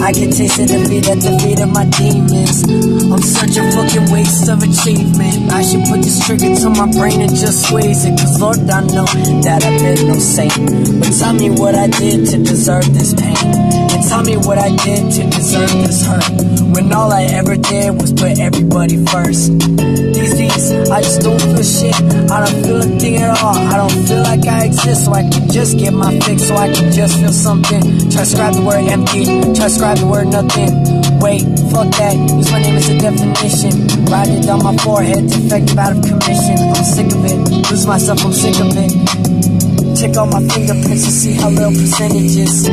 I can taste it and be that of my demons. I'm such a fucking waste of achievement. I should put this trigger to my brain and just squeeze it. Cause Lord, I know that I've been no saint. But tell me what I did to deserve this pain. And tell me what I did to deserve this hurt. When all I ever did was put everybody first. Days, I just don't feel shit. I don't feel a thing at all. I don't feel like I exist, so I can just get my fix, so I can just feel something. Transcribe the word empty, transcribe the word nothing. Wait, fuck that. Use my name as a definition. Write it on my forehead, defective out of commission. I'm sick of it. Lose myself, I'm sick of it. Check all my fingerprints to see how little percentages.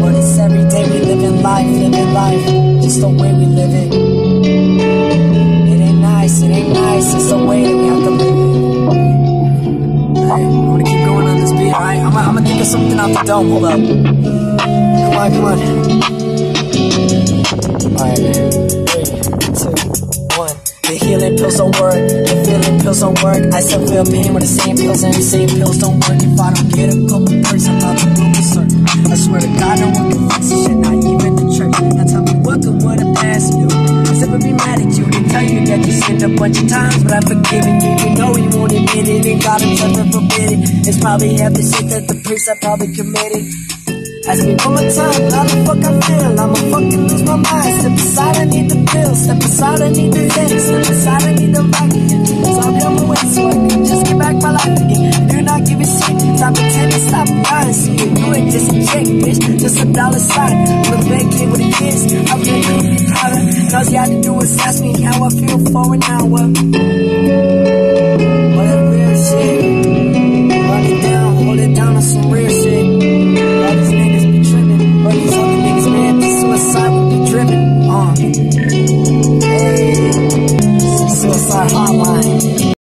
But it's every day we living life, living life, just the way we live it. Nice, it ain't nice, it's the way that we have to live it. Alright, I'm gonna keep going on this beat, alright? I'm, I'm gonna think of something off the dome, hold up. Come on, come on. Alright, three, two, one. The healing pills don't work, the feeling pills don't work. I still feel pain with the same pills, and the same pills don't work. If I don't get a never be mad at you and tell you that you sinned a bunch of times, but I've forgiven you. You know you won't admit it, and God himself will forbid it. It's probably half the shit that the priest I probably committed. Ask me one more time, how the fuck I feel? I'ma fucking lose my mind. Step aside, I need the pill. Step aside, I need the Xanax. Step aside, I need the Vicodin. So I'll be on my way so I can just get back my life again. Do not give a shit. Stop pretending, stop lying. See you do it, just a check, bitch. Just a dollar sign. A bad kid with a kiss. I'm really all you had to do was ask me how I feel for an hour.